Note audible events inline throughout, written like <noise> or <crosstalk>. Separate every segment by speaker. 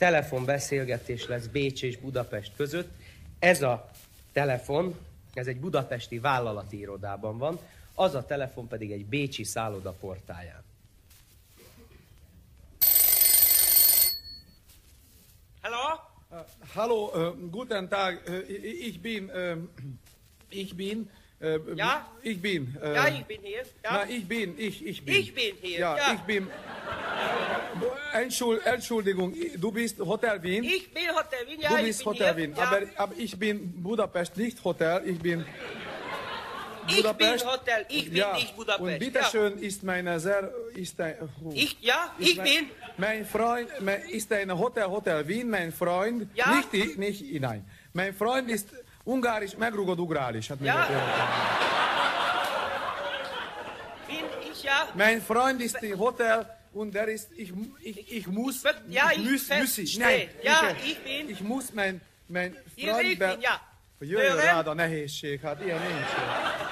Speaker 1: telefonbeszélgetés lesz Bécs és Budapest között. Ez a telefon, ez egy budapesti vállalati irodában van, az a telefon pedig egy bécsi szálloda portáján.
Speaker 2: Hello?
Speaker 3: Uh, hallo, uh, guten Tag. Uh, ich bin, uh, ich bin, uh,
Speaker 2: Ja?
Speaker 3: ich bin. Uh,
Speaker 2: Ja, ich bin hier. Ja.
Speaker 3: Na, ich bin, ich, ich bin.
Speaker 2: Ich bin hier,
Speaker 3: Ja,
Speaker 2: ja.
Speaker 3: ich bin. Entschuld, Entschuldigung, du bist Hotel Wien.
Speaker 2: Ich bin Hotel Wien, ja,
Speaker 3: du
Speaker 2: ich
Speaker 3: bist
Speaker 2: bin
Speaker 3: Hotel
Speaker 2: hier.
Speaker 3: Wien,
Speaker 2: ja.
Speaker 3: aber, aber ich bin Budapest, nicht Hotel. Ich bin
Speaker 2: ich
Speaker 3: Budapest.
Speaker 2: bin Hotel, ich bin
Speaker 3: ja.
Speaker 2: nicht Budapest.
Speaker 3: Und bitteschön ist meine sehr, ist ein, oh.
Speaker 2: Ja. Ich, ja, ich
Speaker 3: mein,
Speaker 2: bin.
Speaker 3: Mein Freund mein, ist ein Hotel, Hotel Wien, mein Freund.
Speaker 2: Ja?
Speaker 3: Nicht ich, nicht ich, nein. Mein Freund ist ungarisch, megrugod ugrális. Hát még
Speaker 2: Ja?
Speaker 3: ott értem.
Speaker 2: Bin ich, ja.
Speaker 3: Mein Freund ist im Hotel und der ist, ich, ich, ich muss,
Speaker 2: Ja, ich
Speaker 3: muss, muss ich, nein,
Speaker 2: Ja,
Speaker 3: ich,
Speaker 2: ich bin-
Speaker 3: ich muss mein, mein Freund, be-
Speaker 2: ja.
Speaker 3: Jöjjön
Speaker 2: Jöjjön.
Speaker 3: rád a nehézség, hát ilyen nincs.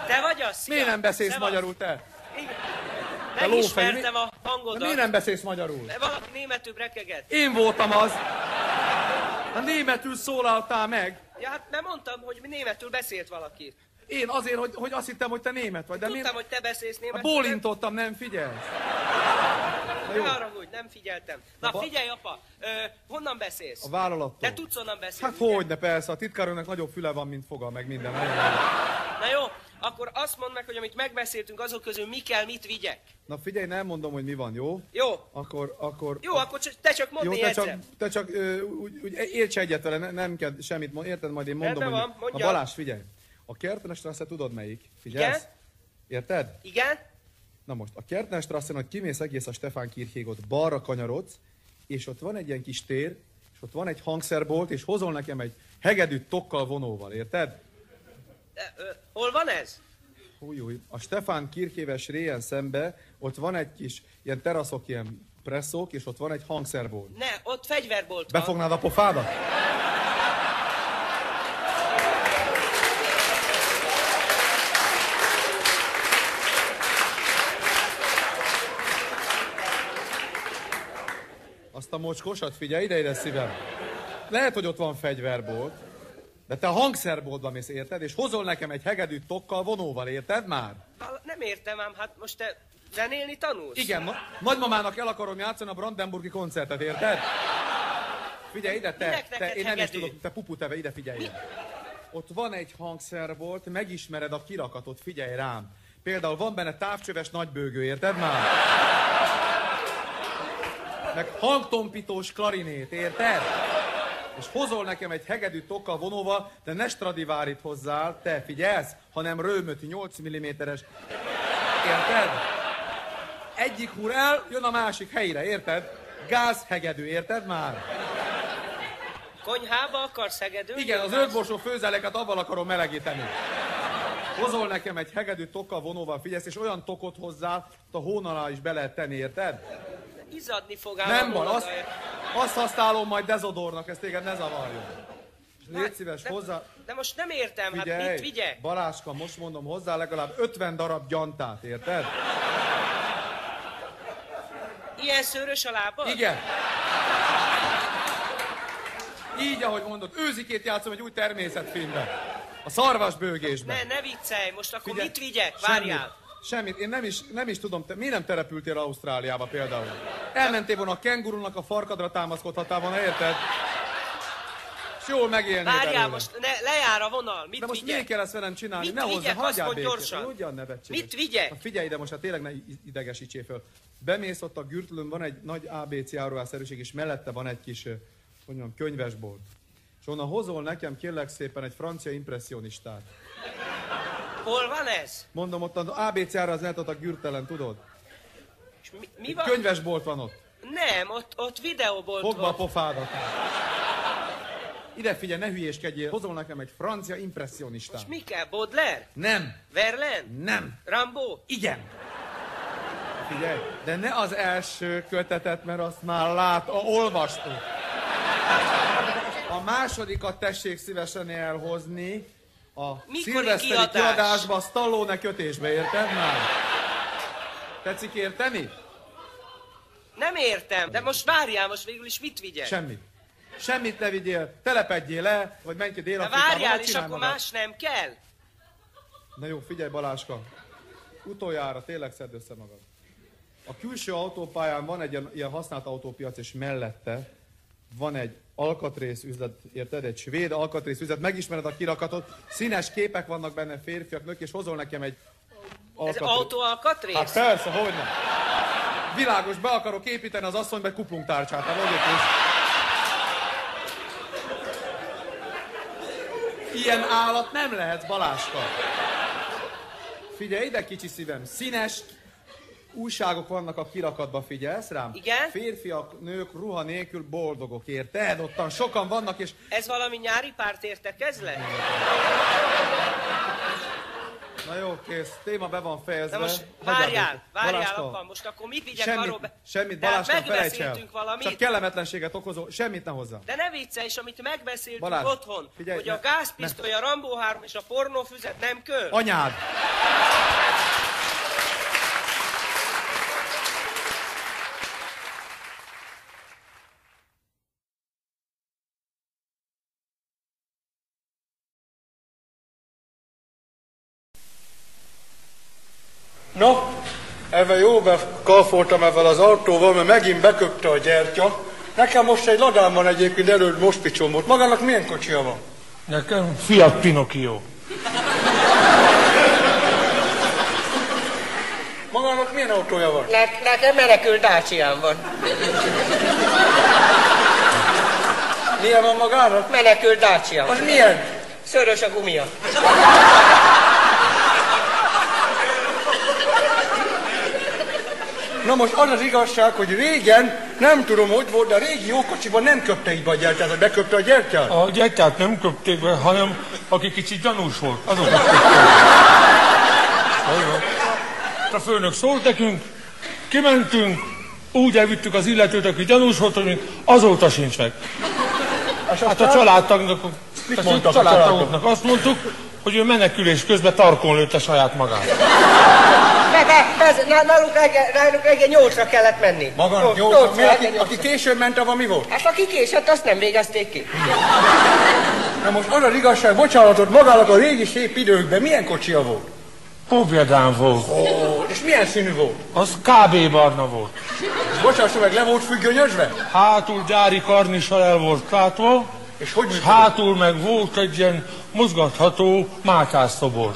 Speaker 2: Te vagy az?
Speaker 3: Miért nem beszélsz
Speaker 2: Szevasz.
Speaker 3: magyarul te?
Speaker 2: Igen.
Speaker 3: Te lófej, mi-
Speaker 2: a
Speaker 3: De
Speaker 2: hangodat.
Speaker 3: miért nem beszélsz magyarul?
Speaker 2: De valaki németül rekeget.
Speaker 3: Én voltam az. A németül szólaltál meg.
Speaker 2: Ja, hát nem mondtam, hogy németül beszélt valaki.
Speaker 3: Én azért, hogy, hogy azt hittem, hogy te német vagy. De
Speaker 2: Tudtam,
Speaker 3: miért?
Speaker 2: hogy te beszélsz németül.
Speaker 3: bólintottam, nem figyelsz. Na jó,
Speaker 2: Ne haragudj, nem figyeltem. Na
Speaker 3: ba-
Speaker 2: figyelj, apa, ö, honnan beszélsz?
Speaker 3: a vállalattól.
Speaker 2: Te tudsz honnan beszélni?
Speaker 3: Hát hogy, de persze, a titkárőnek nagyobb füle van, mint foga, meg minden.
Speaker 2: Na jó, akkor azt mondd meg, hogy amit megbeszéltünk, azok közül mi kell, mit vigyek.
Speaker 3: Na figyelj, nem mondom, hogy mi van, jó?
Speaker 2: Jó,
Speaker 3: Akkor, akkor...
Speaker 2: jó, akkor csak, te csak mondd,
Speaker 3: Jó, te csak, te csak ö, úgy, úgy érts egyet vele, ne, nem kell semmit érted? Majd én mondom,
Speaker 2: Rendben
Speaker 3: hogy...
Speaker 2: van, mondja.
Speaker 3: A Balázs, figyelj. A Kertenestrasse tudod melyik? Figyelsz?
Speaker 2: Igen.
Speaker 3: Érted?
Speaker 2: Igen?
Speaker 3: Na most, a Kertenestrassen, hogy kimész egész a Stefán Kirchégot, balra kanyarodsz, és ott van egy ilyen kis tér, és ott van egy hangszerbolt, és hozol nekem egy hegedű tokkal vonóval, érted?
Speaker 2: Ö, hol van ez?
Speaker 3: Új, új. A Stefán Kirkéves réjen szembe, ott van egy kis ilyen teraszok, ilyen presszók, és ott van egy hangszerbolt.
Speaker 2: Ne, ott fegyverbolt van.
Speaker 3: Befognád a pofádat? Azt a mocskosat figyelj ide, ide szívem. Lehet, hogy ott van fegyverbolt, de te a hangszerboltba mész, érted? És hozol nekem egy hegedű tokkal, vonóval, érted már?
Speaker 2: Nem értem ám, hát most te zenélni tanulsz?
Speaker 3: Igen, ma- nagymamának el akarom játszani a Brandenburgi koncertet, érted? Figyelj ide, te, te én nem is tudok, te puputeve, ide figyelj. ide. Ott van egy hangszerbolt, megismered a kirakatot, figyelj rám. Például van benne távcsöves nagybőgő, érted már? Meg hangtompítós klarinét, érted? És hozol nekem egy hegedű tokkal vonóval, de ne Stradivárit hozzál, te figyelsz, hanem rőmöti 8 mm-es. Érted? Egyik húr el, jön a másik helyre, érted? Gáz hegedű, érted már?
Speaker 2: Konyhába akarsz hegedülni?
Speaker 3: Igen, az ötborsó főzeleket abban akarom melegíteni. Hozol nekem egy hegedű tokkal vonóval, figyelsz, és olyan tokot hozzá, a hón alá is be lehet tenni, érted?
Speaker 2: Izzadni fog ám
Speaker 3: Nem van, azt, azt használom majd dezodornak, ezt téged ne zavarjon. Légy szíves,
Speaker 2: de,
Speaker 3: hozzá...
Speaker 2: De most nem értem, hát
Speaker 3: Figyelj,
Speaker 2: mit vigyek?
Speaker 3: Baláska, most mondom hozzá legalább 50 darab gyantát, érted?
Speaker 2: Ilyen szőrös a lábad?
Speaker 3: Igen. Így, ahogy mondod, őzikét játszom egy új természetfilmben. A szarvasbőgésben.
Speaker 2: Ne, ne viccelj, most akkor
Speaker 3: Figyelj,
Speaker 2: mit vigyek? Várjál.
Speaker 3: Semmit, én nem is, nem is tudom, te miért nem települtél Ausztráliába például? Elmentél volna a kengurunak a farkadra támaszkodhattál volna, érted? És jól megélnél
Speaker 2: Várjál,
Speaker 3: belőle.
Speaker 2: most ne, lejár a vonal. Mit
Speaker 3: De most
Speaker 2: vigyek?
Speaker 3: miért kell ezt velem csinálni?
Speaker 2: Mit
Speaker 3: ne hozzá, hagyjál
Speaker 2: gyorsan.
Speaker 3: Ugyan nevetséges.
Speaker 2: Mit vigyek?
Speaker 3: Na figyelj ide most, hát tényleg ne idegesítsél föl. Bemész ott a gürtlőn, van egy nagy ABC áruhászerűség, és mellette van egy kis, hogy mondjam, könyvesbolt. És onnan hozol nekem kérlek szépen egy francia impressionistát.
Speaker 2: Hol van ez?
Speaker 3: Mondom, ott az ABC ára az lehet ott a gürtelen, tudod?
Speaker 2: És mi, mi van?
Speaker 3: könyvesbolt van ott.
Speaker 2: Nem, ott, ott videóbolt
Speaker 3: Fogd be a
Speaker 2: van.
Speaker 3: pofádat. Ide figyelj, ne hülyéskedjél. Hozol nekem egy francia impressionistát.
Speaker 2: És mi kell? Baudelaire?
Speaker 3: Nem,
Speaker 2: Verlaine?
Speaker 3: nem,
Speaker 2: Rambo?
Speaker 3: igen. Figyelj, de ne az első kötetet, mert azt már lát, a, olvastuk. A másodikat tessék szívesen elhozni a szilveszteri
Speaker 2: kiadás?
Speaker 3: kiadásba, a Stallone kötésbe, érted már? Tetszik érteni?
Speaker 2: Nem értem, de most várjál, most végül is mit vigyek?
Speaker 3: Semmi.
Speaker 4: Semmit ne vigyél, telepedjél le, vagy menj ki
Speaker 2: De
Speaker 4: Dél-Afrikába,
Speaker 2: várjál, és akkor
Speaker 4: magad.
Speaker 2: más nem kell?
Speaker 4: Na jó, figyelj Baláska. Utoljára tényleg szedd össze magad. A külső autópályán van egy ilyen, ilyen használt autópiac, és mellette van egy alkatrész üzlet, érted? Egy svéd alkatrész üzlet, megismered a kirakatot, színes képek vannak benne, férfiak, nők, és hozol nekem egy
Speaker 2: Ez
Speaker 4: alkatrész.
Speaker 2: autó alkatrész?
Speaker 4: Hát persze, hogy nem. Világos, be akarok építeni az asszonybe kuplungtárcsát, a logikus. Ilyen állat nem lehet, Baláska. Figyelj ide, kicsi szívem, színes újságok vannak a kirakatba, figyelsz rám?
Speaker 2: Igen?
Speaker 4: Férfiak, nők ruha nélkül boldogok, érted? Ottan sokan vannak, és
Speaker 2: Ez valami nyári párt értekezlet?
Speaker 4: Na jó, kész, téma be van fejezve.
Speaker 2: De most várjál, várjál abban, most akkor mit vigyek
Speaker 4: Semmit,
Speaker 2: arról be?
Speaker 4: semmit felejts el.
Speaker 2: megbeszéltünk valamit,
Speaker 4: Csak kellemetlenséget okozó, semmit ne hozzá.
Speaker 2: de ne viccelj, és amit megbeszéltünk
Speaker 4: Balázs,
Speaker 2: otthon,
Speaker 4: figyelj,
Speaker 2: hogy
Speaker 4: ne-
Speaker 2: a gázpisztoly, a Rambó 3 és a pornófüzet nem kör.
Speaker 4: Anyád!
Speaker 3: Na, ebben jó bekalfoltam ebben az autóval, mert megint beköpte a gyertya. Nekem most egy ladám van egyébként előtt mospicsomot. Magának milyen kocsia van?
Speaker 5: Nekem Fiat Pinocchio.
Speaker 3: Magának milyen autója van?
Speaker 2: Ne, nekem menekült Dacia-m van.
Speaker 3: Milyen van magának?
Speaker 2: Menekült Dacia.
Speaker 3: Az milyen?
Speaker 2: Szörös a gumia.
Speaker 3: Na most az az igazság, hogy régen, nem tudom, hogy volt, de a régi jó kocsiban nem köpte így be a gyertyát, vagy beköpte a gyertyát.
Speaker 5: A gyertyát nem köpték be, hanem aki kicsit gyanús volt, azok köpték. Olyan. A főnök szólt nekünk, kimentünk, úgy elvittük az illetőt, aki gyanús volt, hogy azóta sincs meg. Hát a családtagnak,
Speaker 3: Mit
Speaker 5: tehát a
Speaker 3: mondtak a
Speaker 5: családtagoknak azt mondtuk, hogy ő menekülés közben tarkon lőtte saját magát.
Speaker 2: Na- nálunk reggel, nálunk reggel nyolcra kellett menni.
Speaker 3: Jó,
Speaker 2: nyolcra,
Speaker 3: mi, aki, aki később ment, avval mi volt?
Speaker 2: Hát aki késett, azt nem végezték ki.
Speaker 3: Na most az az igazság, bocsánatot, magának a régi szép időkben milyen kocsia volt?
Speaker 5: Pobjedán volt.
Speaker 3: Ó, és milyen színű volt?
Speaker 5: Az kb. barna volt.
Speaker 3: És bocsásson meg, le volt függönyösve?
Speaker 5: Hátul gyári karnissal el volt látva,
Speaker 3: És hogy
Speaker 5: és hátul meg volt egy ilyen mozgatható mátyásztobor.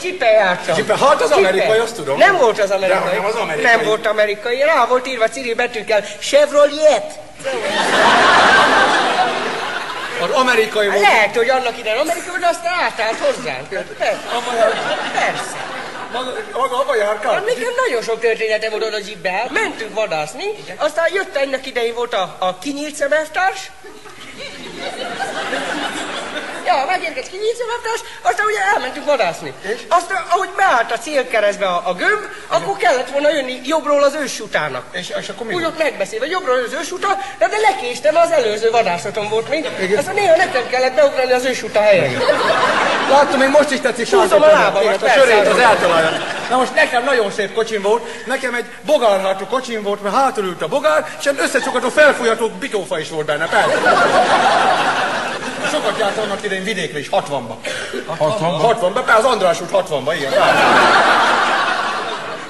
Speaker 2: Csipe jártam.
Speaker 3: Csipe? Hát az amerikai, azt tudom.
Speaker 2: Nem volt az amerikai.
Speaker 3: Nem az amerikai.
Speaker 2: Nem volt amerikai. Rá volt írva ciri betűkkel Chevrolet.
Speaker 3: Az amerikai volt.
Speaker 2: Lehet, hogy annak idején amerikai, de aztán átállt hozzánk. Persze. Persze.
Speaker 3: Maga, maga abba járkál?
Speaker 2: Hát nekem nagyon sok története volt a zsibbe. Mentünk vadászni, aztán jött ennek idején volt a, a kinyílt szemelvtárs. Ja, megérkezett kinyílt szemelvtárs, aztán ugye elmentünk vadászni. Aztán, ahogy beállt a célkeresztbe a, a gömb, akkor kellett volna jönni jobbról az őssutának.
Speaker 3: És, és akkor mi
Speaker 2: Úgy ott megbeszélve, jobbról az ősuta, de, de lekéstem, az előző vadászaton volt még. Aztán néha nekem kellett beugrani az ősuta helyén.
Speaker 3: Láttam, még most is tetszik
Speaker 2: Húzom a lábamat,
Speaker 3: a sörét az eltalálja. Na most nekem nagyon szép kocsim volt, nekem egy bogárhátú kocsim volt, mert hátul ült a bogár, és egy összecsukató felfújható bitófa is volt benne, persze. Sokat jártam annak idején vidékre is, 60-ba.
Speaker 5: 60
Speaker 3: 60-ba, persze az András út 60-ba, igen.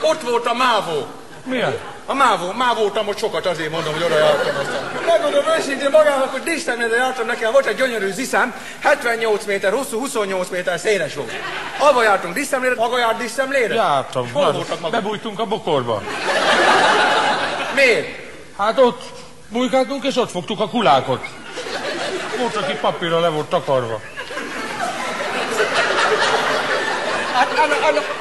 Speaker 3: Ott volt a Mávó.
Speaker 5: Milyen?
Speaker 3: A Mávó, Mávótam ott sokat, azért mondom, hogy oda jártam aztán. Megmondom őszintén magának, hogy Disztemnél jártam, nekem volt egy gyönyörű ziszám, 78 méter hosszú, 28 méter széles volt. Abba jártunk Disztemlére, maga járt Disztemlére?
Speaker 5: Jártam.
Speaker 3: És hol voltak maguk?
Speaker 5: Bebújtunk a bokorba.
Speaker 3: Miért?
Speaker 5: Hát ott bujkáltunk, és ott fogtuk a kulákot. Volt, aki papírra le volt takarva.
Speaker 2: Hát, annak, annak...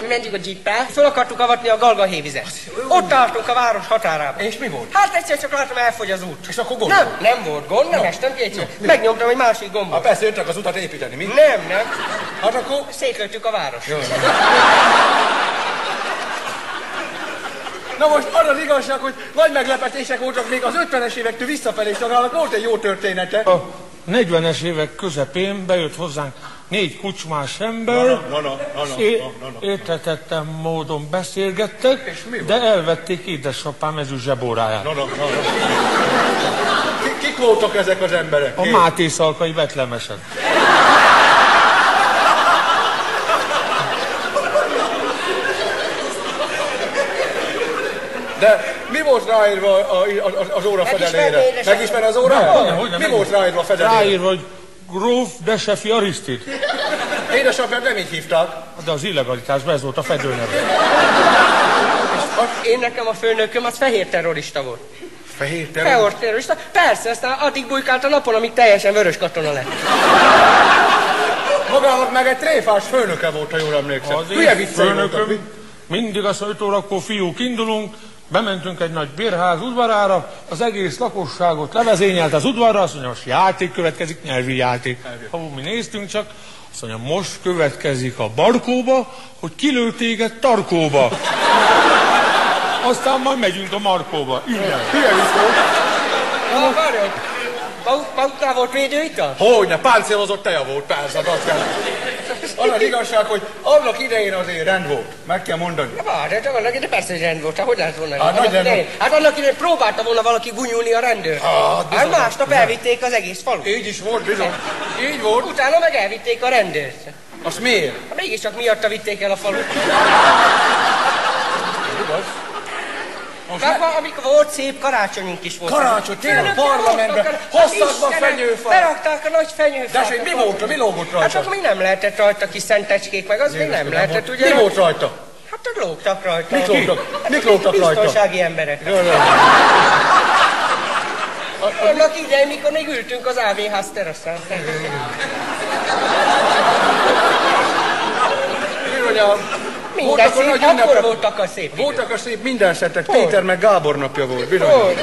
Speaker 2: Mi mentünk a jeeppel, föl akartuk avatni a Galga hévizet. Ott tartunk a város határában.
Speaker 3: És mi volt?
Speaker 2: Hát egyszer csak látom, elfogy az út.
Speaker 3: És akkor gond
Speaker 2: Nem, nem volt gond, nem estem ki egyszer. Megnyomtam egy másik
Speaker 3: Hát
Speaker 2: gombot.
Speaker 3: persze jöttek az utat építeni, mi?
Speaker 2: Nem, nem.
Speaker 3: Hát akkor...
Speaker 2: Szétlőttük a város.
Speaker 3: Na most az az igazság, hogy nagy meglepetések voltak még az 50-es évektől visszafelé, és magának volt egy jó története.
Speaker 5: A 40-es évek közepén bejött hozzánk négy kucsmás ember, értetettem módon beszélgettek, de elvették édesapám ezüst zsebóráját.
Speaker 3: Na, na, na, na. Ki- Kik voltak ezek az emberek?
Speaker 5: A? Máté Szalkai betlemesek.
Speaker 3: De mi volt ráírva a, a, a, az óra
Speaker 2: Megismerné
Speaker 3: fedelére? Megismer az óra? Mi volt ráírva a fedelére?
Speaker 5: Ráírva, hogy Gróf Desefi Arisztid.
Speaker 3: Édesapját nem így hívták.
Speaker 5: De az illegalitásban ez volt a fedőneve.
Speaker 2: Az, én nekem a főnököm az fehér terrorista volt.
Speaker 3: Fehér terület.
Speaker 2: Fehér terrorista? Persze, aztán addig bujkált a napon, amíg teljesen vörös katona lett.
Speaker 3: Magának meg egy tréfás főnöke volt, ha jól emlékszem.
Speaker 5: Az
Speaker 3: Hülye
Speaker 5: főnököm, mindig az 5 órakor fiúk indulunk, bementünk egy nagy bérház udvarára, az egész lakosságot levezényelt az udvarra, azt mondja, most játék következik, nyelvi játék. Ha mi néztünk csak, azt mondja, most következik a barkóba, hogy kilő téged tarkóba. Aztán majd megyünk a markóba. Innen.
Speaker 3: Hülye vicc volt.
Speaker 2: Na, várjon! Maguk- Maguknál volt védőital?
Speaker 3: Hogyne, páncélozott teja volt, persze, hát kell. Az az igazság, hogy annak idején azért rend volt. Meg kell mondani.
Speaker 2: Várj, de annak idején persze, hogy rend volt. Hát hogy lehet volna?
Speaker 3: Hát
Speaker 2: annak idején, hát annak idején próbálta volna valaki gunyulni a rendőrt.
Speaker 3: Hát,
Speaker 2: hát másnap elvitték az egész falut.
Speaker 3: Így is volt, bizony. Így volt.
Speaker 2: Utána meg elvitték a rendőrt.
Speaker 3: Azt miért?
Speaker 2: Hát mégiscsak miatta vitték el a falut. <laughs> Van, amikor volt szép karácsonyunk is volt.
Speaker 3: Karácsony, tényleg,
Speaker 2: Főnök,
Speaker 3: parlamentben, hosszakban fenyőfa.
Speaker 2: Berakták a nagy fenyőfát.
Speaker 3: De hogy mi volt, mi lógott
Speaker 2: Hát
Speaker 3: rajta?
Speaker 2: akkor még nem lehetett rajta kis szentecskék, meg az még nem lehetett, ugye?
Speaker 3: Mi volt rajta?
Speaker 2: Hát ott lógtak rajta.
Speaker 3: Mik lógtak?
Speaker 2: Hát
Speaker 3: Mik lógtak rajta?
Speaker 2: Biztonsági emberek. Annak idején, mikor még ültünk az AV-ház teraszán.
Speaker 3: Bizonyám.
Speaker 2: Minden
Speaker 3: Voltak a
Speaker 2: szép,
Speaker 3: nagy
Speaker 2: akkor
Speaker 3: ünnepek.
Speaker 2: voltak a szép idők.
Speaker 3: Voltak a szép minden szettek.
Speaker 2: Hogy?
Speaker 3: Péter meg Gábor napja volt, bizony.
Speaker 2: Hogy?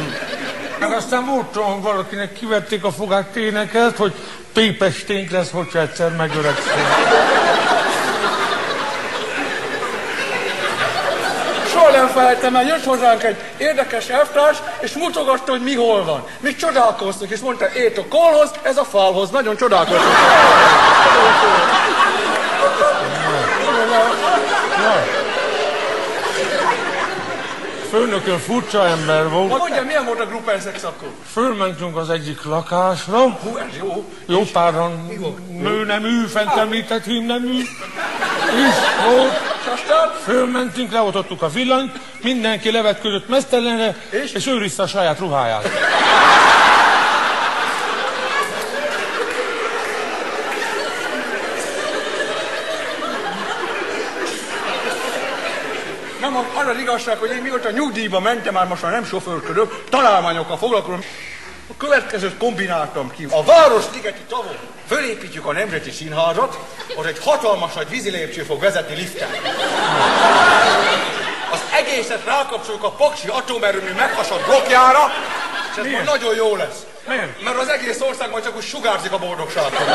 Speaker 5: Meg aztán volt olyan valakinek kivették a fogát téneket, hogy pépesténk lesz, hogyha egyszer megöregszünk.
Speaker 3: Soha nem felejtem el, jött hozzánk egy érdekes elvtárs, és mutogatta, hogy mi hol van. Mi csodálkoztunk, és mondta, ét a kolhoz, ez a falhoz. Nagyon csodálkoztunk.
Speaker 5: Főnökön furcsa ember volt.
Speaker 3: Mondja, milyen volt a Gruppensex akkor?
Speaker 5: Fölmentünk az egyik lakásra,
Speaker 3: Hú, ez jó.
Speaker 5: jó páran nőnemű, fent említett hímnemű is volt. Fölmentünk, leoltottuk a villanyt, mindenki levetközött mesztelenre,
Speaker 3: És?
Speaker 5: és őrizte a saját ruháját.
Speaker 3: Nem, az az igazság, hogy én mióta nyugdíjba mentem, már most már nem sofőrködök, találmányokkal foglalkozom. A következőt kombináltam ki. A Városligeti tavon fölépítjük a Nemzeti Színházat, az egy hatalmas nagy vízilépcső fog vezetni liften. Az egészet rákapcsoljuk a Paksi atomerőmű meghasadt blokkjára, és ez majd nagyon jó lesz.
Speaker 5: Miért?
Speaker 3: Mert az egész ország majd csak úgy sugárzik a boldogságtól.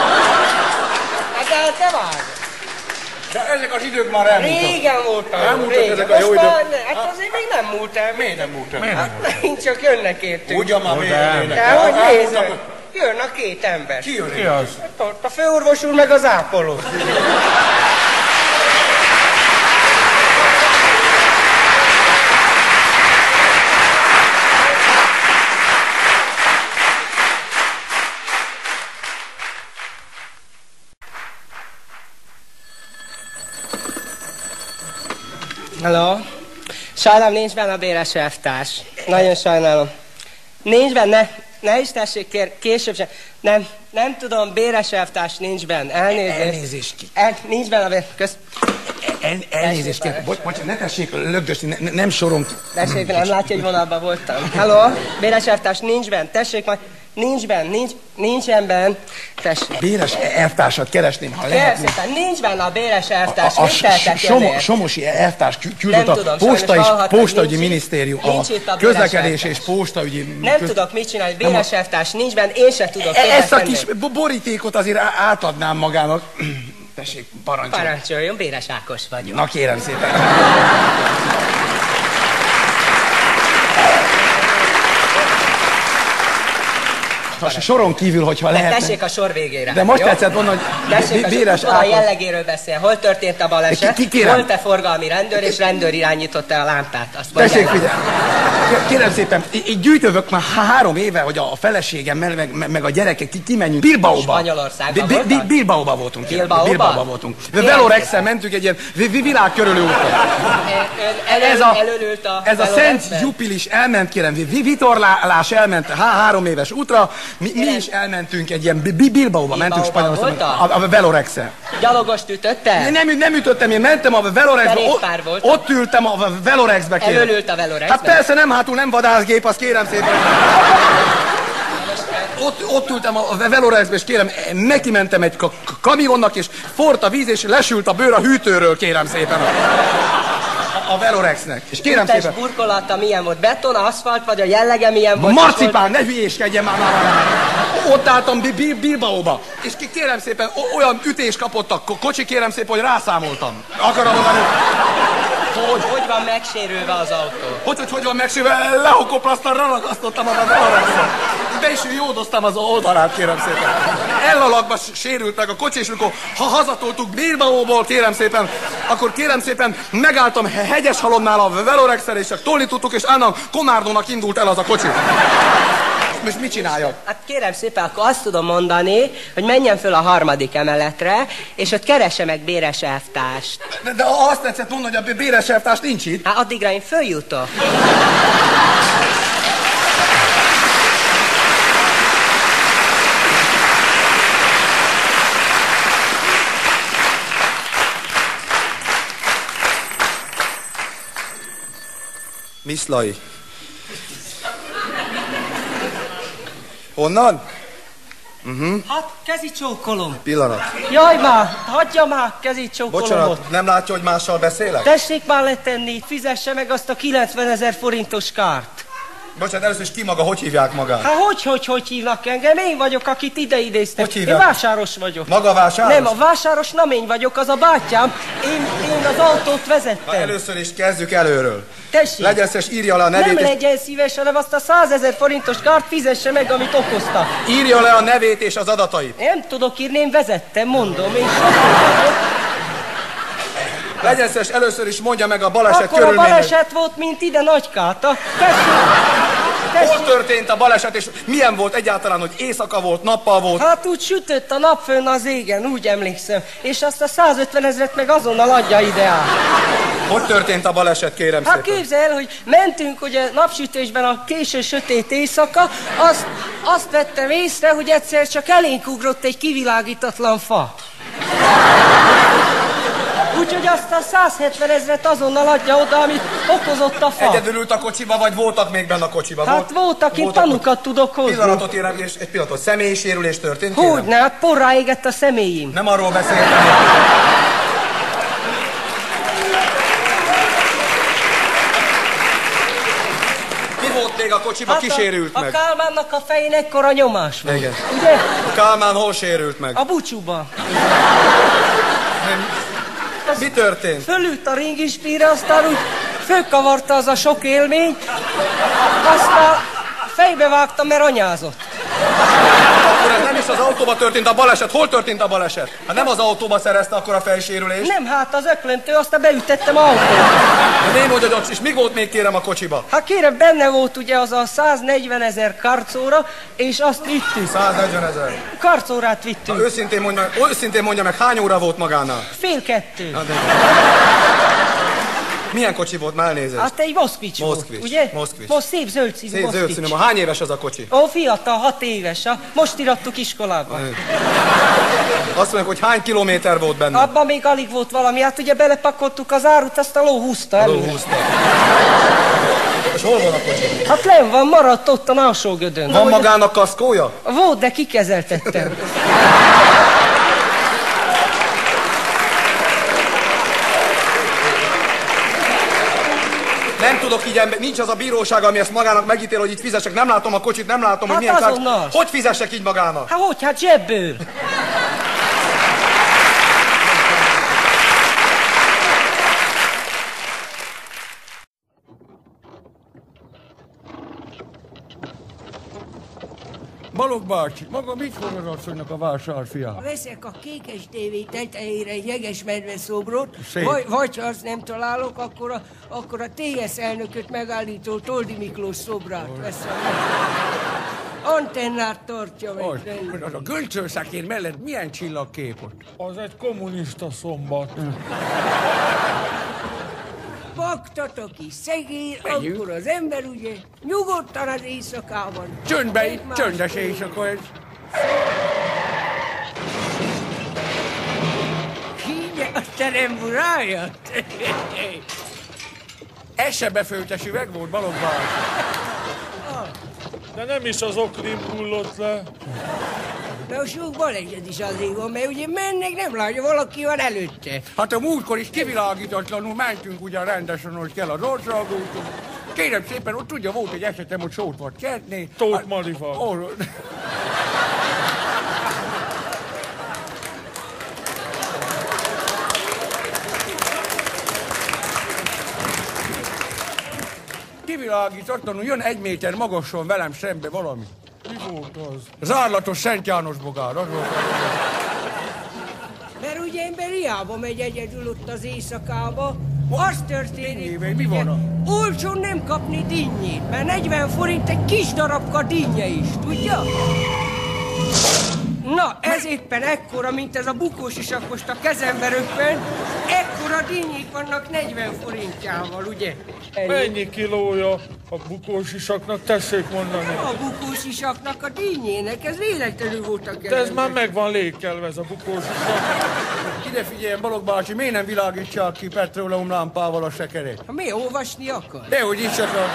Speaker 2: Hát de hát ne várj.
Speaker 3: De ezek az idők már elmúltak.
Speaker 2: Régen voltam.
Speaker 3: Elmúltak
Speaker 2: régen.
Speaker 3: ezek a jó
Speaker 2: Most már
Speaker 3: idők.
Speaker 2: ne, Hát azért még nem múlt el.
Speaker 3: Miért nem múlt el?
Speaker 2: Hát megint csak jönnek értünk.
Speaker 3: Ugyan már miért jönnek?
Speaker 2: De hogy
Speaker 3: a-
Speaker 2: jön a két ember.
Speaker 3: Ki jön?
Speaker 5: Ki az?
Speaker 2: Hát ott a főorvos úr meg az ápoló. Hello. Sajnálom, nincs benne a béres elvtárs. Nagyon sajnálom. Nincs benne. Ne is tessék, kér, később sem. Nem, nem tudom, béres elvtárs nincs benne. Elnézést.
Speaker 6: Elnézést ki.
Speaker 2: El, nincs benne a bér... Kösz.
Speaker 6: El, elnézést kérek, bocs, bocs, ne tessék lögdösni, ne, ne- nem sorom.
Speaker 2: Tessék, nem látja, hogy vonalban voltam. Hello, béres elvtárs nincs benne. Tessék majd. Nincs benne, nincs, nincsen benne. Tessék.
Speaker 6: Béres elvtársat keresném, ha lehetne.
Speaker 2: szépen, nincs benne a béres
Speaker 6: A,
Speaker 2: elvtárs.
Speaker 6: a,
Speaker 2: Mit tehetek
Speaker 6: somo? Somosi elvtárs kü- küldött
Speaker 2: Nem
Speaker 6: a
Speaker 2: tudom,
Speaker 6: posta és postaügyi
Speaker 2: nincs-
Speaker 6: minisztérium,
Speaker 2: nincs
Speaker 6: a
Speaker 2: itt a
Speaker 6: közlekedés és postaügyi...
Speaker 2: Nem
Speaker 6: köz-
Speaker 2: tudok mit csinálni,
Speaker 6: Nem,
Speaker 2: béres elvtárs nincs benne, én se tudok.
Speaker 6: E- Ezt a kis bo- borítékot azért átadnám magának. <clears throat> Tessék, parancsolj.
Speaker 2: Parancsoljon, Béres Ákos vagyok.
Speaker 6: Na kérem szépen. Ha soron kívül, hogyha lehet.
Speaker 2: tessék a sor végére.
Speaker 6: De most
Speaker 2: jó?
Speaker 6: tetszett volna, hogy
Speaker 2: Tessék,
Speaker 6: bé-
Speaker 2: a
Speaker 6: Ákos.
Speaker 2: jellegéről beszél. Hol történt a baleset?
Speaker 6: Ki- ki-.
Speaker 2: Volt-e forgalmi rendőr, és rendőr irányította a lámpát? Azt
Speaker 6: Tessék, figyelj! Kérem szépen, így gyűjtövök már há- három éve, hogy a feleségemmel, meg, meg- a gyerekek ki, kimenjünk Bilbaóba.
Speaker 2: Spanyolországban voltak?
Speaker 6: Bilbaóba voltunk.
Speaker 2: Bilbaóba?
Speaker 6: Bilbaóba voltunk.
Speaker 2: Milyen
Speaker 6: Velorexel mentünk egy ilyen vi- vi- világ körülő úton. Ez a,
Speaker 2: a
Speaker 6: ez a? Szent Jupilis elment, kérem, vi- vitorlálás elment há, három éves útra, mi, mi is elmentünk egy ilyen bi- bi- Bilbaóba, mentünk Spanyolországba. A, a Velorexel.
Speaker 2: Gyalogost ütötte?
Speaker 6: Nem, nem ütöttem, én mentem a Velorexbe, ott, ott ültem a Velorexbe.
Speaker 2: Elölült a Velorexben?
Speaker 6: Hát persze nem hátul, nem vadászgép, azt kérem szépen. Ott, ott ültem a Velorexbe, és kérem, neki mentem egy ka- ka- kamionnak, és forrt a víz, és lesült a bőr a hűtőről, kérem szépen. A, Velorexnek. És kérem
Speaker 2: Ütes
Speaker 6: szépen,
Speaker 2: burkolata milyen volt? Beton, aszfalt, vagy a jellege milyen volt?
Speaker 6: marcipán, ne hülyéskedjen már, már, már. Ott álltam Bi- Bi- Bilbaóba, és kérem szépen, olyan ütés kapott a ko- kocsi, kérem szépen, hogy rászámoltam. Akarom mondani,
Speaker 2: Hogy, hogy van megsérülve az autó?
Speaker 6: Hogy, hogy, hogy van megsérve, lehokoplasztal ragasztottam a Velorexet. Be is jódoztam az oldalát, kérem szépen. Ellalakba sérült a kocsi, és amikor ha hazatoltuk Bilbaóból, kérem szépen, akkor kérem szépen megálltam he- hegyes halomnál a Velorexel, és csak tolni tudtuk, és annak Komárdónak indult el az a kocsi. Most mit csináljak?
Speaker 2: Hát kérem szépen, akkor azt tudom mondani, hogy menjen föl a harmadik emeletre, és ott keresse meg Béres elvtást.
Speaker 6: De, de azt tetszett mondani, hogy a Béres elvtárs nincs itt.
Speaker 2: Hát addigra én följutok.
Speaker 3: Honnan?
Speaker 2: Hát, kezi csókolom.
Speaker 3: Pillanat.
Speaker 2: Jaj már, hagyja már, kezi csókolomot.
Speaker 3: Bocsánat, nem látja, hogy mással beszélek?
Speaker 2: Tessék már letenni, fizesse meg azt a 90 ezer forintos kárt.
Speaker 3: Bocsánat, először is ki maga, hogy hívják magát?
Speaker 2: Hát hogy, hogy, hogy hívnak engem? Én vagyok, akit ide idéztek.
Speaker 3: Hogy
Speaker 2: Én
Speaker 3: hívják?
Speaker 2: vásáros vagyok.
Speaker 3: Maga vásáros?
Speaker 2: Nem, a vásáros nem én vagyok, az a bátyám. Én, én az autót
Speaker 3: Na,
Speaker 2: vezettem.
Speaker 3: először is kezdjük előről.
Speaker 2: Tessék.
Speaker 3: Legyen szíves, írja le a nevét,
Speaker 2: Nem
Speaker 3: és
Speaker 2: legyen szíves, hanem azt a 100 ezer forintos kárt fizesse meg, amit okozta.
Speaker 3: írja le a nevét és az adatait.
Speaker 2: Nem tudok írni, én vezettem, mondom. És
Speaker 3: Legyen szíves, először is mondja meg a baleset
Speaker 2: akkor a
Speaker 3: körülményeit.
Speaker 2: baleset volt, mint ide Nagykáta. Tessék,
Speaker 3: Hol történt a baleset, és milyen volt egyáltalán, hogy éjszaka volt, nappal volt?
Speaker 2: Hát úgy sütött a nap fönn az égen, úgy emlékszem. És azt a 150 ezret meg azonnal adja ide át.
Speaker 3: Hogy történt a baleset, kérem
Speaker 2: Hát
Speaker 3: szépen?
Speaker 2: képzel, hogy mentünk ugye napsütésben a késő sötét éjszaka, azt, azt vettem észre, hogy egyszer csak elénk ugrott egy kivilágítatlan fa. Úgyhogy azt a 170 ezret azonnal adja oda, amit okozott a fa.
Speaker 3: Egyedül ült a kocsiba, vagy voltak még benne a kocsiba?
Speaker 2: Hát voltak, én tanukat tudok hozni.
Speaker 3: Pillanatot érem, és egy pillanatot. Személyi sérülés történt, kérem?
Speaker 2: Hogyne, hát porrá égett a személyim.
Speaker 3: Nem arról beszéltem. Még a kocsiba, ki sérült
Speaker 2: a,
Speaker 3: meg?
Speaker 2: A Kálmánnak a fején ekkora nyomás volt.
Speaker 3: Igen.
Speaker 2: Ugye?
Speaker 3: Kálmán hol sérült meg?
Speaker 2: A bucsúban.
Speaker 3: Mi történt?
Speaker 2: Fölült a ringispíre, aztán úgy fölkavarta az a sok élmény, aztán fejbe vágta, mert anyázott.
Speaker 3: Is az autóba történt a baleset. Hol történt a baleset? Hát nem az autóba szerezte akkor a fejsérülést.
Speaker 2: Nem, hát az öklöntő, aztán beütettem autót.
Speaker 3: De mondod, hogy és mi volt még kérem a kocsiba?
Speaker 2: Hát kérem, benne volt ugye az a 140 ezer karcóra, és azt vittük.
Speaker 3: 140 ezer.
Speaker 2: Karcórát vittünk.
Speaker 3: Őszintén mondja, őszintén mondja meg, hány óra volt magánál?
Speaker 2: Fél kettő.
Speaker 3: Milyen kocsi volt, már elnézést?
Speaker 2: Hát egy moszkvics volt, ugye?
Speaker 3: moszkvics.
Speaker 2: Most szép zöld színű
Speaker 3: Szép zöld színű. Hány éves az a kocsi?
Speaker 2: Ó, fiatal, hat éves, ha? most irattuk iskolába.
Speaker 3: Azt mondják, hogy hány kilométer volt benne?
Speaker 2: Abban még alig volt valami, hát ugye belepakoltuk az árut, azt a ló húzta
Speaker 3: Ló
Speaker 2: előre.
Speaker 3: húzta. És hol van a kocsi?
Speaker 2: Hát len van, maradt ott a alsó gödön.
Speaker 3: Van magának kaszkója?
Speaker 2: Volt, de kikezeltettem.
Speaker 3: Nem tudok így ember, nincs az a bíróság, ami ezt magának megítél, hogy itt fizessek. Nem látom a kocsit, nem látom, hogy
Speaker 2: Hát
Speaker 3: milyen kár-
Speaker 2: azonnal.
Speaker 3: Hogy fizessek így magának?
Speaker 2: Hát hogy, hát zsebből.
Speaker 7: Balog bácsi, maga mit az asszonynak a vásárfia?
Speaker 2: Veszek a kékes tévé tetejére egy jeges medve szobrot,
Speaker 7: Szép.
Speaker 2: vagy, vagy ha azt nem találok, akkor a, akkor a TS elnököt megállító Toldi Miklós szobrát veszem. Antennát tartja meg.
Speaker 7: Az a gölcsőszekér mellett milyen csillagkép ott?
Speaker 8: Az egy kommunista szombat. <laughs>
Speaker 2: Baktatok is
Speaker 7: Menjünk.
Speaker 2: akkor az ember ugye nyugodtan az éjszakában.
Speaker 7: Csöndbe itt, csöndes éjszaka ez.
Speaker 2: Hívja a terem buráját. <laughs>
Speaker 7: Ez se befőttes üveg volt, Balog bácsi.
Speaker 8: De nem is az oknim hullott le.
Speaker 2: A sok baleset is azért van, mert ugye mennek, nem látja, valaki van előtte.
Speaker 7: Hát a múltkor is kivilágítatlanul mentünk ugyan rendesen, hogy kell az országúton. Kérem szépen, ott tudja, volt egy esetem, hogy sót volt kertné.
Speaker 8: Tóth
Speaker 7: Hát-. <laughs> Kivilágítatlanul jön egy méter magason velem szembe valami.
Speaker 8: Mi volt az?
Speaker 7: Zárlatos Szent János bogár, az volt.
Speaker 2: Mert ugye ember hiába megy egyedül ott az éjszakába, az történik,
Speaker 7: Dinnyével mi van a-
Speaker 2: olcsón nem kapni dinnyét, mert 40 forint egy kis darabka dinnye is, tudja? Na, ez éppen ekkora, mint ez a bukós is most a kezembe röppen, ekkora dinnyék vannak 40 forintjával, ugye?
Speaker 8: Mennyi kilója a bukós isaknak, tessék mondani.
Speaker 2: A bukós isaknak a dinnyének, ez véletlenül volt a
Speaker 8: De ez
Speaker 2: kezembe.
Speaker 8: már meg van légkelve, ez a bukós isak.
Speaker 7: Ide figyeljen, Balog bácsi, miért nem világítsák ki petróleum lámpával a sekerét?
Speaker 2: Ha mi olvasni akar?
Speaker 7: Dehogy is csak a...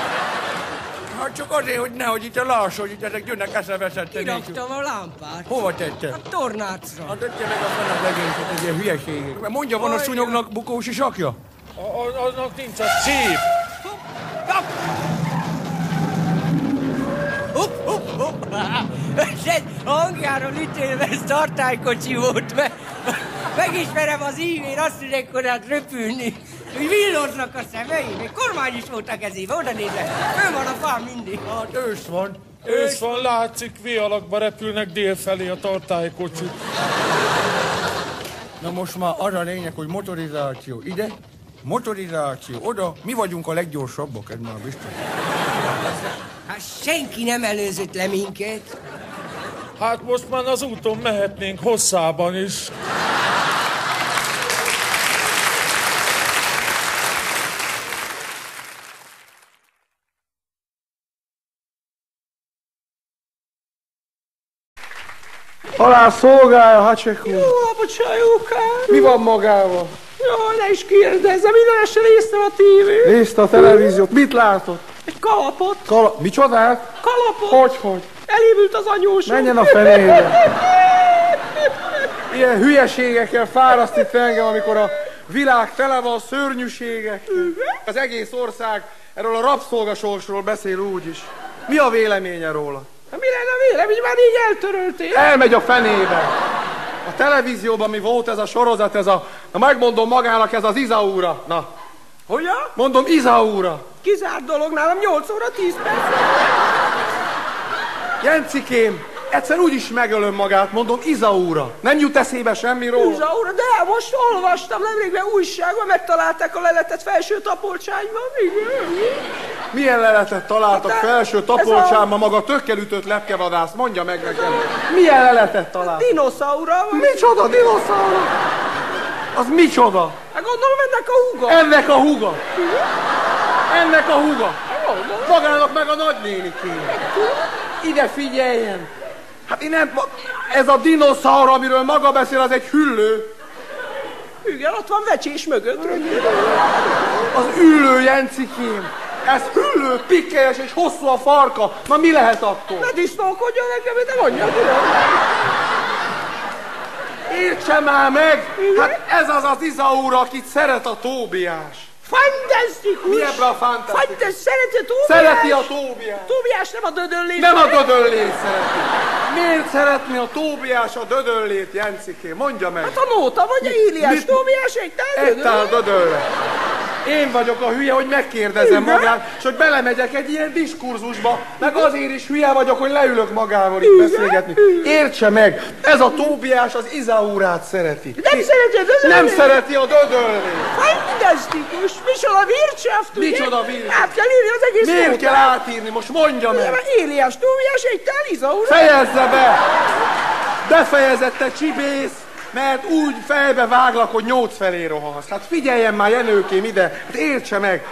Speaker 7: Hát csak azért, hogy nehogy itt a lássa, hogy itt ezek jönnek eszeveszetten.
Speaker 2: Kiraktam a lámpát.
Speaker 7: Hova tette?
Speaker 2: A tornácra.
Speaker 7: Hát tette meg a fenek legényeket, ez ilyen hülyeség. Mondja, van a szúnyognak bukós is akja?
Speaker 8: A, a, annak nincs a szép.
Speaker 2: Hopp, hopp, hopp. Ez egy hangjáról ítélve, ez tartálykocsi volt, mert megismerem az ívén, azt mondják, hogy hát röpülni. Hogy villoznak a szemeim, egy kormány is volt a kezébe, oda nézve, fönn van a fám mindig.
Speaker 7: Hát ősz van.
Speaker 8: Ősz van, látszik, V alakba repülnek délfelé a tartálykocsit.
Speaker 7: Na most már az a lényeg, hogy motorizáció ide, motorizáció oda, mi vagyunk a leggyorsabbak, ez már biztos.
Speaker 2: Hát senki nem előzött le minket.
Speaker 8: Hát most már az úton mehetnénk hosszában is.
Speaker 3: Halál szolgálja, Hacsek úr.
Speaker 9: Jó, bocsájókám!
Speaker 3: Mi van magával?
Speaker 9: Jaj, ne is kérdezze, minden este néztem a tévét.
Speaker 3: Nézte a televíziót, mit látott?
Speaker 9: Egy kalapot,
Speaker 3: Kala... Micsodát?
Speaker 9: kalapot.
Speaker 3: Hogy, hogy?
Speaker 9: Elévült az anyósom.
Speaker 3: Menjen a fenébe. Ilyen hülyeségekkel fárasztít engem, amikor a világ tele van szörnyűségek. Az egész ország erről a rabszolgasorsról beszél úgy is. Mi a véleménye róla?
Speaker 9: Hát Mi lenne a vélemény? Már így eltöröltél.
Speaker 3: Elmegy a fenébe. A televízióban mi volt ez a sorozat, ez a... Na megmondom magának, ez az Izaúra. Na,
Speaker 9: Hogyan?
Speaker 3: mondom Izaúra.
Speaker 9: Kizárt dolog nálam 8 óra 10 perc.
Speaker 3: Jencikém, egyszer úgy is megölöm magát, mondom Izaúra. Nem jut eszébe semmi róla.
Speaker 9: Húzza óra, de most olvastam nemrégben újságban, megtalálták a leletet felső tapolcsányban. Igen.
Speaker 3: Milyen leletet találtak
Speaker 9: Hát,
Speaker 3: felső
Speaker 9: ez
Speaker 3: tapolcsámba maga tökkelütött lepkevadász? Mondja meg nekem. Milyen leletet találtak?
Speaker 9: Dinoszauра vagy?
Speaker 3: Micsoda dinoszauros? Az micsoda?
Speaker 9: Hát gondolom ennek a húga.
Speaker 3: Ennek a húga. Ennek a húga. Magának meg a nagynéniké. Ide figyeljen. Hát én nem... Ez a dinoszauр, amiről maga beszél, az egy hüllő.
Speaker 9: Igen, ott van vecsés mögött.
Speaker 3: Az ülő, Jencikém. Ez hüllő, pikkelyes és hosszú a farka. Na mi lehet akkor?
Speaker 9: Ne disznókodjon nekem, de mondja.
Speaker 3: Értse már meg! Hát ez az az Izaúr, akit szeret a Tóbiás.
Speaker 9: Fantasztikus!
Speaker 3: Mi ebben a fantasztikus?
Speaker 9: Fantasz, szereti a Tóbiás?
Speaker 3: Szereti a Tóbiás.
Speaker 9: Tóbiás nem a dödöllés.
Speaker 3: Nem a dödöllét szereti. Miért szeretné a Tóbiás a dödöllét, Jenciké? Mondja meg.
Speaker 9: Hát a nóta vagy a Íliás
Speaker 3: Mit-
Speaker 9: Tóbiás egy tál
Speaker 3: Egy tál dödölle. Én vagyok a hülye, hogy megkérdezem magát, és hogy belemegyek egy ilyen diskurzusba, meg azért is hülye vagyok, hogy leülök magával itt beszélgetni. Értse meg, ez a Tóbiás az Izaurát szereti.
Speaker 9: Nem szereti a dödölni?
Speaker 3: Nem szereti a dödölni.
Speaker 9: Fantasztikus! Micsoda Wirtschaft, ugye?
Speaker 3: Micsoda Wirtschaft?
Speaker 9: Át kell írni az egész
Speaker 3: Miért kell átírni? Most mondja meg.
Speaker 9: Éliás Tóbiás egy Liza urat.
Speaker 3: Fejezze be! Befejezett te csibész, mert úgy fejbe váglak, hogy nyolc felé rohansz. Hát figyeljen már, Jenőkém, ide, hát értse meg.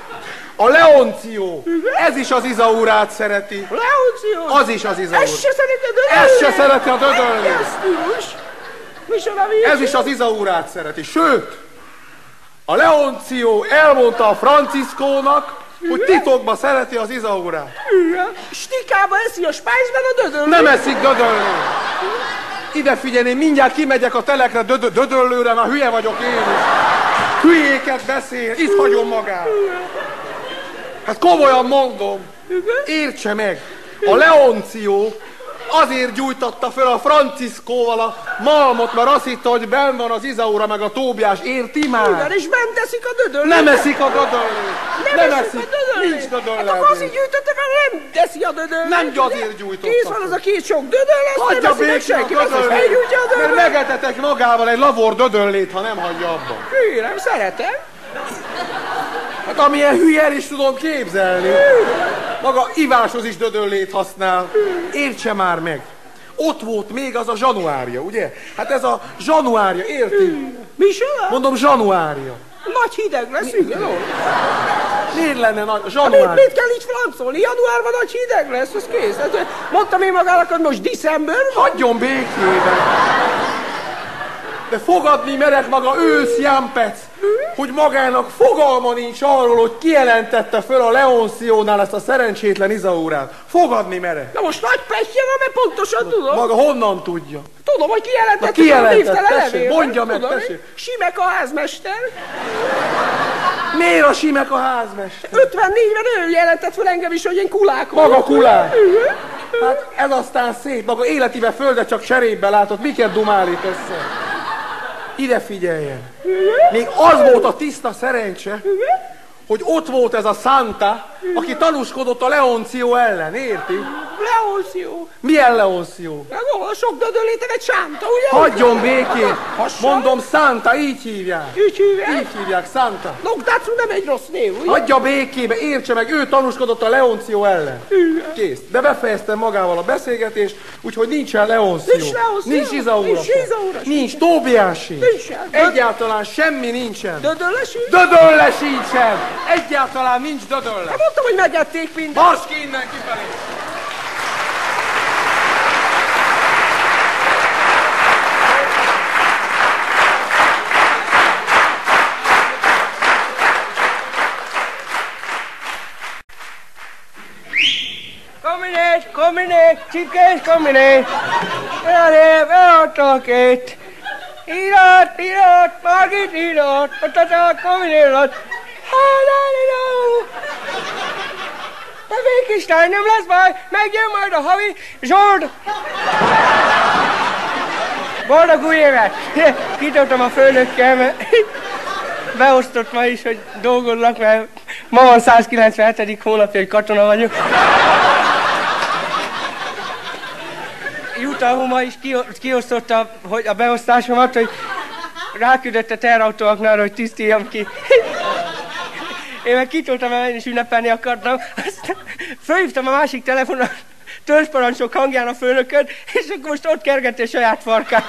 Speaker 3: A Leoncio, ez is az Izaurát szereti.
Speaker 9: Leoncio!
Speaker 3: Az is az Izaur.
Speaker 9: Ez se szereti a dödölni?
Speaker 3: Ez se szereti a dödölni. Ez is az Izaurát szereti. Sőt, a Leoncio elmondta a Franciszkónak, hogy titokban szereti az Izaurát.
Speaker 9: Igen. Stikába eszi a spájzben a dödölni.
Speaker 3: Nem eszik dödölni. Ide figyelj, én mindjárt kimegyek a telekre dödö- dödöllőre, mert hülye vagyok én is. Hülyéket beszél, itt hagyom magát. Hát komolyan mondom, értse meg, a Leoncio azért gyújtatta föl a Franciszkóval a malmot, mert azt hitte, hogy benn van az Izaura meg a Tóbiás, érti már?
Speaker 9: Igen, és bent teszik a dödölni.
Speaker 3: Nem eszik a dödöllőt.
Speaker 9: Nem, nem eszik a dödölni.
Speaker 3: Nincs dödöllő.
Speaker 9: Hát azért gyűjtötte, mert nem teszi a dödölni.
Speaker 3: Nem azért gyújtotta
Speaker 9: Kész van az a két sok dödöl, azt
Speaker 3: Hagyja
Speaker 9: nem eszi meg senki.
Speaker 3: a dödöllét, mert megetetek magával egy lavor dödöllét, ha nem hagyja abban.
Speaker 9: Kérem, szeretem.
Speaker 3: Hát amilyen hülye el is tudom képzelni. Maga iváshoz is dödöllét használ. Értse már meg. Ott volt még az a zsanuárja, ugye? Hát ez a zsanuárja, érti?
Speaker 9: Micsoda?
Speaker 3: Mondom, zsanuárja.
Speaker 9: Nagy hideg lesz, igen, ó.
Speaker 3: Miért lenne nagy
Speaker 9: Mit,
Speaker 3: zsanuárja?
Speaker 9: mit kell így francolni? Januárban nagy hideg lesz, az kész. Hát, mondtam én magának, hogy most december van.
Speaker 3: Hagyjon békében! De fogadni merek maga ősz Jampec, hogy magának fogalma nincs arról, hogy kijelentette föl a Leonciónál ezt a szerencsétlen Izaurát. Fogadni merek.
Speaker 9: Na most nagy petje van, mert pontosan tudom.
Speaker 3: Maga honnan tudja?
Speaker 9: Tudom, hogy kijelentette,
Speaker 3: Na, kijelentett, tessék, mondja meg,
Speaker 9: Tudom,
Speaker 3: tessék.
Speaker 9: Simek a házmester.
Speaker 3: Miért a simek a házmester?
Speaker 9: 54-ben ő jelentett fel engem is, hogy én kulák vagyok.
Speaker 3: Maga kulák? Hát ez aztán szép, maga életébe földet csak cserébe látott, miket dumál itt össze? Ide figyeljen! Még az volt a tiszta szerencse, hogy ott volt ez a Santa, aki tanúskodott a Leoncio ellen, érti?
Speaker 9: Leoncio.
Speaker 3: Milyen Leoncio?
Speaker 9: Meg ahol sok dödölétek egy sánta, ugye?
Speaker 3: Hagyjon békén! Mondom, Santa, így hívják.
Speaker 9: Így hívják?
Speaker 3: Így hívják, Santa.
Speaker 9: Nogdácú nem egy rossz név, ugye?
Speaker 3: Hagyja békébe, értse meg, ő tanúskodott a Leoncio ellen.
Speaker 9: Igen.
Speaker 3: Kész. De befejeztem magával a beszélgetést, úgyhogy nincsen Leoncio.
Speaker 9: Nincs Leoncio.
Speaker 3: Nincs Izaura
Speaker 9: Nincs
Speaker 3: sem.
Speaker 9: Izaura sem.
Speaker 3: Nincs Tóbiás sincs.
Speaker 9: Nincsen.
Speaker 3: Egyáltalán semmi nincsen.
Speaker 9: Dödöllesi?
Speaker 3: Dödölle sincsen. Egyáltalán nincs dödölle.
Speaker 9: Hát mondtam, hogy megették mindent.
Speaker 3: Marsz ki innen kifelé.
Speaker 2: Kominé, kominé, csipkés kominé. Elé, beadtak itt. Irat, irat, Margit irat, patata, kominé irat. De végkislány, nem lesz baj, megjön majd a havi zsord. Boldog új évet! Kitoltam a főnökkel, mert beosztott ma is, hogy dolgozzak, mert ma van 197. hónapja, hogy katona vagyok. Jutta Huma is ki- kiosztotta hogy a beosztásomat, hogy ráküldött a terautóaknál, hogy tisztíjam ki. Én meg kitoltam, mert én is ünnepelni akartam. Aztán fölhívtam a másik telefonon, törzsparancsok hangján a főnököt, és akkor most ott kergeti a saját farkát.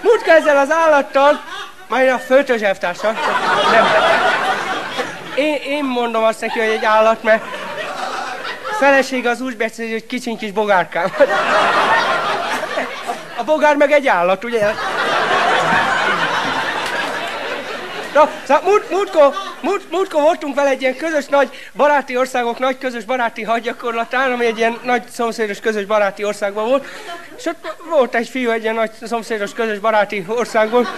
Speaker 2: Mutka ezzel az állattal, majd a főtörzselvtársa. Nem. Én, én mondom azt neki, hogy egy állat, mert a felesége az úgy beszél, hogy kicsiny kis bogárkám. A bogár meg egy állat, ugye? Na, szóval múlt, múltkor, múlt, múltkor voltunk vele egy ilyen közös nagy baráti országok nagy közös baráti hadgyakorlatán, ami egy ilyen nagy szomszédos közös baráti országban volt. És ott volt egy fiú egy ilyen nagy szomszédos közös baráti országból,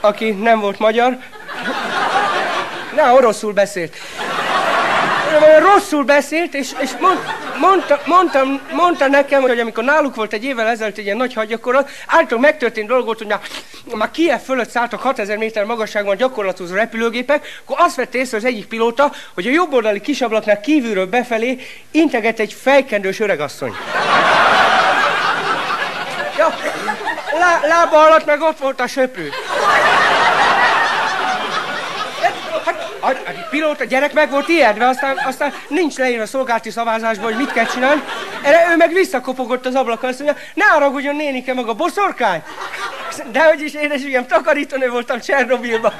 Speaker 2: aki nem volt magyar. Ne, oroszul beszélt. Rosszul beszélt, és, és mond, mondta, mondtam, mondta nekem, hogy amikor náluk volt egy évvel ezelőtt egy ilyen nagy hadgyakorlat, által megtörtént dolog volt, hogy már, már Kiev fölött szálltak 6000 méter magasságban gyakorlatozó repülőgépek, akkor azt vette észre az egyik pilóta, hogy a jobb oldali kisablaknál kívülről befelé integet egy fejkendős öregasszony. Ja, lá, lába alatt meg ott volt a söprű. Hát, a, a pilóta gyerek meg volt ijedve, aztán, aztán nincs leírva a szolgálti szavázásból, hogy mit kell csinálni. Erre ő meg visszakopogott az ablakon, azt mondja, ne haragudjon nénike maga boszorkány. De hogy is édesügyem, takarítónő voltam Csernobilban.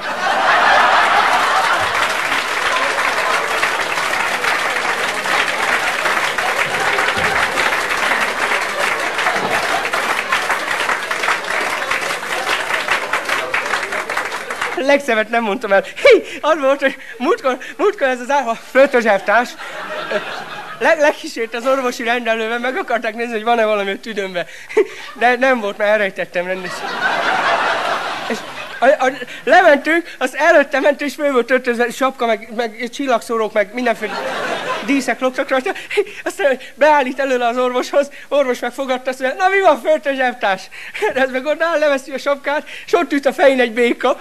Speaker 2: Legszebbet nem mondtam el. Hi, az volt, hogy múltkor, múltkor ez az álva föltözsevtárs le, lekísért az orvosi rendelőben, meg akarták nézni, hogy van-e valami a tüdőmbe. De nem volt, mert elrejtettem rendesen. És a, a, lementünk, az előtte ment, és föl volt öltözve, sapka, meg, meg csillagszórók, meg mindenféle díszek loptak rajta. Aztán beállít előle az orvoshoz, orvos megfogadta, azt mondja, na mi van, fölte zsebtárs? Ez meg áll, leveszi a sapkát, és ott üt a fején egy béka.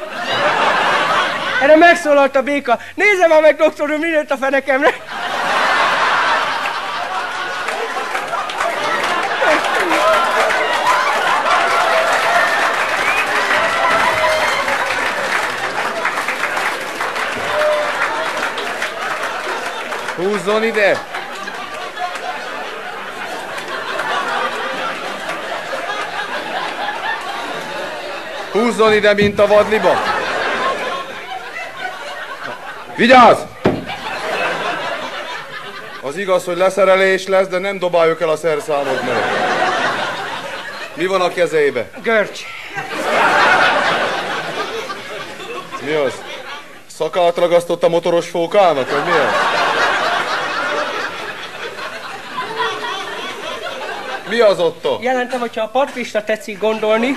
Speaker 2: Erre megszólalt a béka, nézze már meg, doktor úr, mi a fenekemre.
Speaker 3: Húzzon ide! Húzzon ide, mint a vadliba! Vigyázz! Az igaz, hogy leszerelés lesz, de nem dobáljuk el a szerszámot meg. Mi van a kezébe?
Speaker 2: Görcs.
Speaker 3: Mi az? Szakát ragasztott a motoros fókának, vagy mi az? Mi az ott?
Speaker 2: Jelentem, hogyha a partpista tetszik gondolni,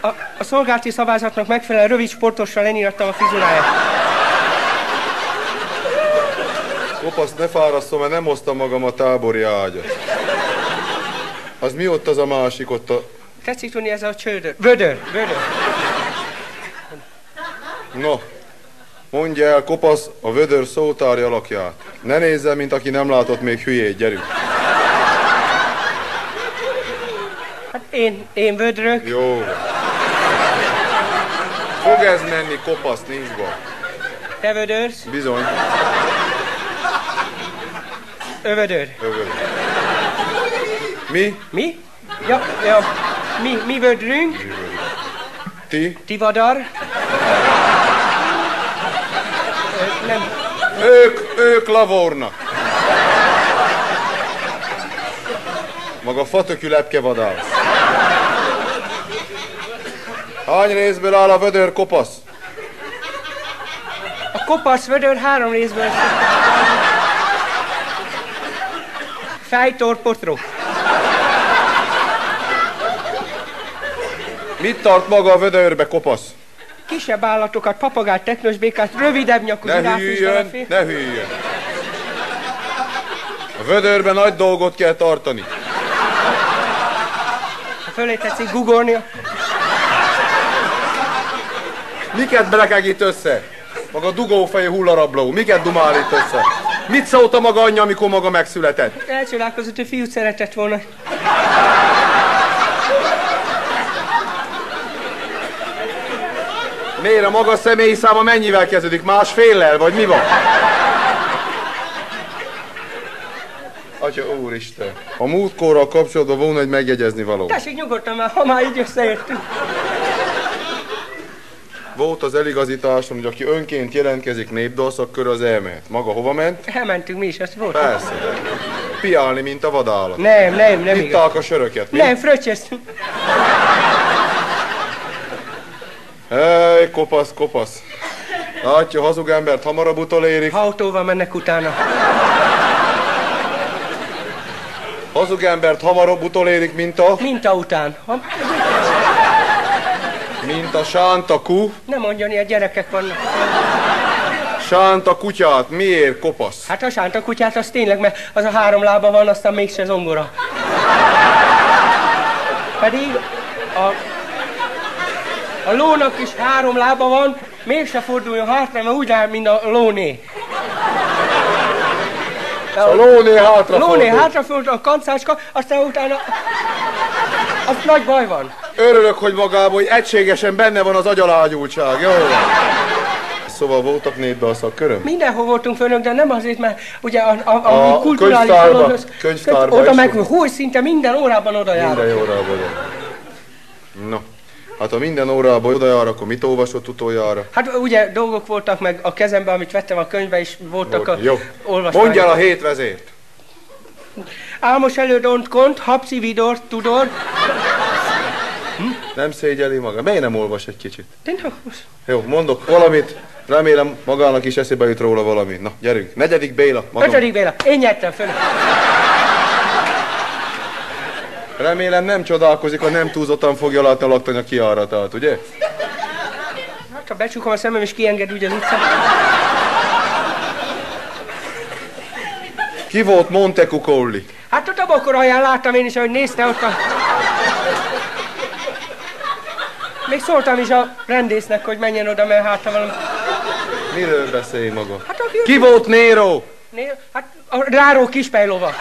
Speaker 2: a, a szolgálti szabályzatnak megfelelően rövid sportosra lenírattam a fizuráját.
Speaker 3: Kopasz, ne fárasszom, mert nem hoztam magam a tábori ágyat. Az mi ott az a másik ott a...
Speaker 2: Tetszik tudni ez a csődör? Vödör, vödör.
Speaker 3: No, mondja el, kopasz, a vödör szótári alakját. Ne nézzen, mint aki nem látott még hülyét, gyerünk.
Speaker 2: Hát én, én vödrök.
Speaker 3: Jó. Fog ez menni, kopasz, nincs baj.
Speaker 2: Te vödörsz,
Speaker 3: Bizony,
Speaker 2: övödör.
Speaker 3: övöd. Mi?
Speaker 2: Mi? Ja, ja. Mi, mi vödrünk,
Speaker 3: Ti?
Speaker 2: ti vadar. Ö, Nem,
Speaker 3: Ők, ők lavornak. Maga fatökű lepkevadász. Hány részből áll a vödör kopasz?
Speaker 2: a kopasz vödör három részből. Fejtor potrok.
Speaker 3: Mit tart maga a vödörbe, kopasz?
Speaker 2: Kisebb állatokat, papagájt, teknősbékát, rövidebb nyakú
Speaker 3: Ne hűljön, ne hűljön. A vödörben nagy dolgot kell tartani.
Speaker 2: Ha fölé tetszik gugolni,
Speaker 3: Miket belekeg itt össze? Maga dugófejű hullarabló, miket dumál itt össze? Mit szólt a maga anyja, amikor maga megszületett?
Speaker 2: elcsodálkozott, hogy fiút szeretett volna.
Speaker 3: Miért a maga személyi száma mennyivel kezdődik? Másféllel, vagy mi van? Atya úristen, a múltkorral kapcsolatban volna egy megjegyezni való.
Speaker 2: Tessék nyugodtan már, ha már így összeértünk.
Speaker 3: Volt az eligazításon, hogy aki önként jelentkezik népdalszak kör az elmehet. Maga hova ment?
Speaker 2: Elmentünk mi is, ezt volt.
Speaker 3: Persze. Piálni, mint a vadállat.
Speaker 2: Nem, nem, nem.
Speaker 3: Itták a söröket, mi?
Speaker 2: Nem, fröccsöztünk.
Speaker 3: Hely, kopasz, kopasz. Látja, hazug embert hamarabb utolérik.
Speaker 2: Autóval mennek utána.
Speaker 3: Hazug embert hamarabb utolérik, mint a...
Speaker 2: Minta után. Ha,
Speaker 3: Mint a sánta kú.
Speaker 2: nem mondjon, ilyen gyerekek vannak.
Speaker 3: Sánta kutyát, miért kopasz?
Speaker 2: Hát a sánta kutyát az tényleg, mert az a három lába van, aztán mégse zongora. Pedig a, a lónak is három lába van, mégse forduljon hátra, mert úgy áll, mint a lóné.
Speaker 3: A lóné hátra
Speaker 2: Lóné
Speaker 3: fordul.
Speaker 2: hátrafordul a kancácska, aztán utána... Az nagy baj van.
Speaker 3: Örülök, hogy magában, hogy egységesen benne van az agyalágyultság. Jó van. Szóval voltak négybe a szakköröm?
Speaker 2: Mindenhol voltunk fönök, de nem azért, mert ugye a, a, a,
Speaker 3: A
Speaker 2: kulturális
Speaker 3: könyvtárba-
Speaker 2: dologhoz-
Speaker 3: könyvtárba
Speaker 2: Oda meg,
Speaker 3: volt.
Speaker 2: hogy szinte minden órában oda jár.
Speaker 3: Minden órában vagyok. No, hát ha minden órában oda jár, akkor mit olvasott utoljára?
Speaker 2: Hát ugye dolgok voltak meg a kezemben, amit vettem a könyvbe, és voltak a
Speaker 3: Jó.
Speaker 2: olvasmányok.
Speaker 3: Mondj el a hét
Speaker 2: Álmos elődont kont, hapci vidor, tudod.
Speaker 3: Nem szégyeli maga. Miért nem olvas egy kicsit?
Speaker 2: Tényleg?
Speaker 3: Jó, mondok valamit. Remélem magának is eszébe jut róla valami. Na, gyerünk. Negyedik Béla. Magam.
Speaker 2: Ötödik Béla, én nyertem föl.
Speaker 3: Remélem nem csodálkozik, ha nem túlzottan fogja látni a laktanya kiáratát, ugye?
Speaker 2: Hát ha becsukom a szemem és kienged úgy az utca.
Speaker 3: Ki volt Montecuccoli?
Speaker 2: Hát ott a bokoraján láttam én is, ahogy nézte ott a... Még szóltam is a rendésznek, hogy menjen oda, mert hát ha valami...
Speaker 3: Miről beszélj maga?
Speaker 2: Hát aki...
Speaker 3: Ki volt Nero?
Speaker 2: Né, hát a ráró kispejlova.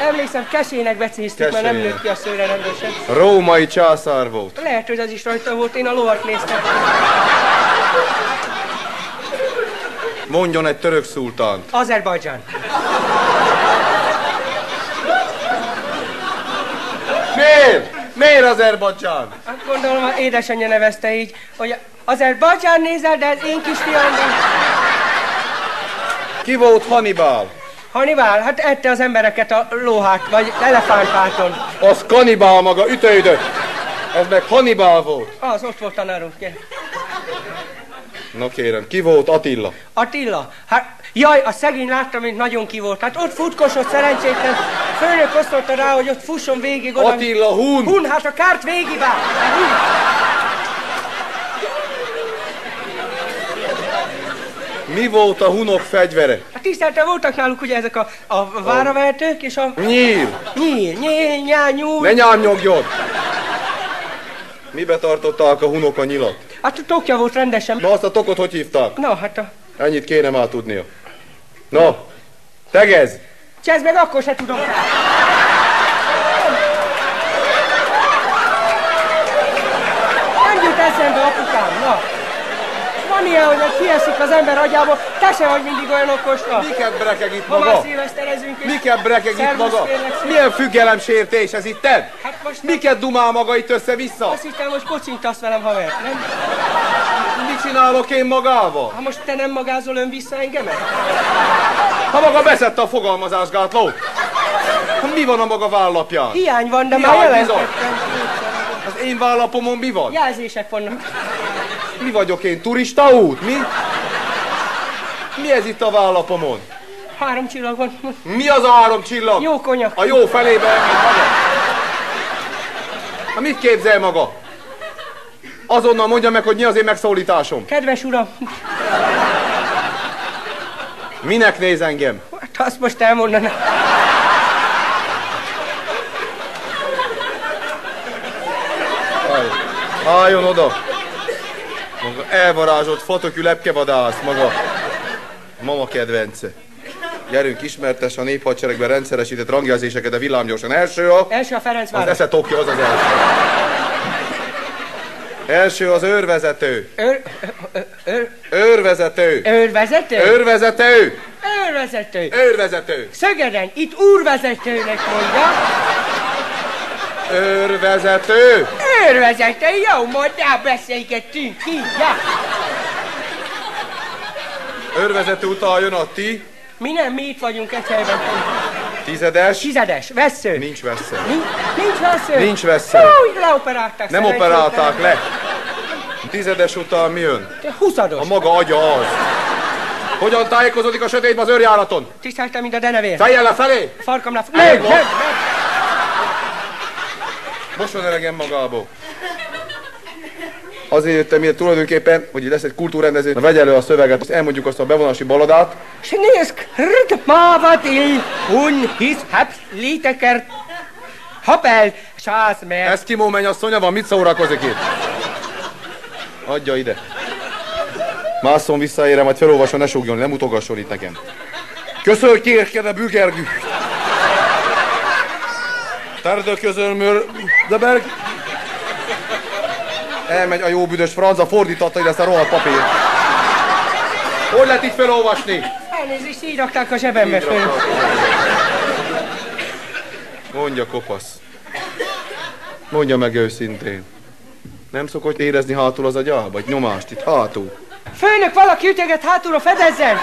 Speaker 2: Emlékszem, kesének becéztük, mert nem nőtt ki a szőre rendesen.
Speaker 3: Római császár volt.
Speaker 2: Lehet, hogy az is rajta volt, én a lovat néztem.
Speaker 3: Mondjon egy török szultánt.
Speaker 2: Azerbajdzsán.
Speaker 3: Miért? Miért Azerbajdzsán?
Speaker 2: Hát gondolom, az édesanyja nevezte így, hogy Azerbajdzsán nézel, de ez én kisfiam.
Speaker 3: Ki volt Hannibal?
Speaker 2: Hannibal, hát ette az embereket a lóhát, vagy elefántpáton.
Speaker 3: Az kanibál maga, ütődött. Ez meg Hannibal volt.
Speaker 2: Az, ott volt tanárunk, gyere.
Speaker 3: Na kérem, ki volt Attila?
Speaker 2: Attila, hát jaj, a szegény láttam, mint nagyon ki volt. Hát ott futkosott szerencsétlen. Főnök osztotta rá, hogy ott fusson végig oda.
Speaker 3: Attila Hun.
Speaker 2: Hun, hát a kárt végigvár. Hun.
Speaker 3: Mi volt a hunok fegyvere?
Speaker 2: Hát tisztelte voltak náluk ugye ezek a, a váravertők és a
Speaker 3: Nyíl.
Speaker 2: nyíl, nyíl, nyál, nyúl.
Speaker 3: Ne nyárnyogjon! Mibe tartották a hunok a nyilat?
Speaker 2: Hát a tokja volt rendesen.
Speaker 3: Na azt a tokot hogy hívták?
Speaker 2: Na, hát a...
Speaker 3: Ennyit kéne már tudnia. No, tegez!
Speaker 2: Csesz meg akkor se tudom rá. Nem jut eszembe, apukám, na. Van kieszik az ember agyából, te se vagy mindig olyan okos, na.
Speaker 3: Miket brekeg itt
Speaker 2: Ha már
Speaker 3: maga?
Speaker 2: szilveszterezünk és...
Speaker 3: Miket brekeg itt maga?
Speaker 2: kérlek.
Speaker 3: Milyen függelemsértés ez itt?
Speaker 2: Hát most
Speaker 3: Miket dumál maga itt össze-vissza?
Speaker 2: azt hittem, hogy kocintasz velem, haver, nem?
Speaker 3: Mit csinálok én magával?
Speaker 2: Ha most te nem magázol ön vissza engemet?
Speaker 3: Ha maga beszedte a fogalmazásgátlót? Mi van a maga vállapján?
Speaker 2: Hiány van, de
Speaker 3: Hiány
Speaker 2: már jelentettem.
Speaker 3: Az én vállapomon mi van?
Speaker 2: Jelzések vannak.
Speaker 3: Mi vagyok én? Turista út? Mi? Mi ez itt a vállapomon?
Speaker 2: Három csillag van.
Speaker 3: Mi az a három csillag?
Speaker 2: Jó konyak.
Speaker 3: A jó felébe említ maga. Ha mit képzel maga? Azonnal mondja meg, hogy mi az én megszólításom.
Speaker 2: Kedves uram,
Speaker 3: Minek néz engem?
Speaker 2: hát azt most elmondaná.
Speaker 3: Állj. Álljon oda! Elvarázsolt fotokű lepkevadász, maga mama kedvence. Gyerünk, ismertes a néphadseregben rendszeresített rangjelzéseket a villámgyorsan. Első a...
Speaker 2: Első a Ferenc
Speaker 3: Az esze tokja, az az első. Első az őrvezető.
Speaker 2: Őr, őr,
Speaker 3: Őrvezető.
Speaker 2: őrvezető?
Speaker 3: Őrvezető.
Speaker 2: Őrvezető.
Speaker 3: Őrvezető.
Speaker 2: Szögeden, itt úrvezetőnek mondja.
Speaker 3: Őrvezető.
Speaker 2: Őrvezető, jó, majd beszélgettünk ki, ja.
Speaker 3: Őrvezető utaljon a ti.
Speaker 2: Mi nem, mi itt vagyunk egy helyben.
Speaker 3: Tizedes.
Speaker 2: Tizedes, vesző.
Speaker 3: Nincs vesző.
Speaker 2: Nincs, nincs vesző.
Speaker 3: Nincs vesző.
Speaker 2: Fú, leoperálták.
Speaker 3: Nem operálták le. Tizedes után mi jön?
Speaker 2: Te Huszados.
Speaker 3: A maga agya az. Hogyan tájékozódik a sötétben az őrjáraton?
Speaker 2: Tiszteltem, mint a denevér.
Speaker 3: Fejjel lefelé!
Speaker 2: Farkamnál...
Speaker 3: Elég
Speaker 2: Nem, nem, nem.
Speaker 3: Mosson elegem magából. Azért jöttem ide tulajdonképpen, hogy lesz egy kultúrrendező, vegy elő a szöveget, azt elmondjuk azt a bevonási baladát.
Speaker 2: Snésk hrd mavatil un his haps liteker hapel sászmer.
Speaker 3: Ez Kimó mennyasszonya van, mit szórakozik itt? Adja ide. Másszon vissza érem, majd felolvasom, ne sugjon, nem utogasson itt nekem. Köszönjük kérkede bügergű. Terdő közölmör, de berg. Elmegy a jó büdös franza, fordította ide ezt a rohadt papírt. Hogy lehet itt felolvasni?
Speaker 2: Elnézést, így rakták a zsebembe föl.
Speaker 3: Mondja kopasz. Mondja meg őszintén. Nem szokott érezni hátul az agyal, vagy nyomást itt hátul?
Speaker 2: Főnök, valaki üteget hátulra, fedezzen!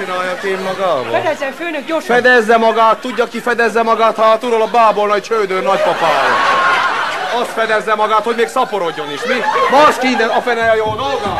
Speaker 3: Mit csináljak én magával?
Speaker 2: Fedezzen, főnök, gyorsan!
Speaker 3: Fedezze magát, tudja ki fedezze magát hátulról a bából nagy csődő nagypapája. Azt fedezze magát, hogy még szaporodjon is, mi? Más ki innen, a fene a jó dolga!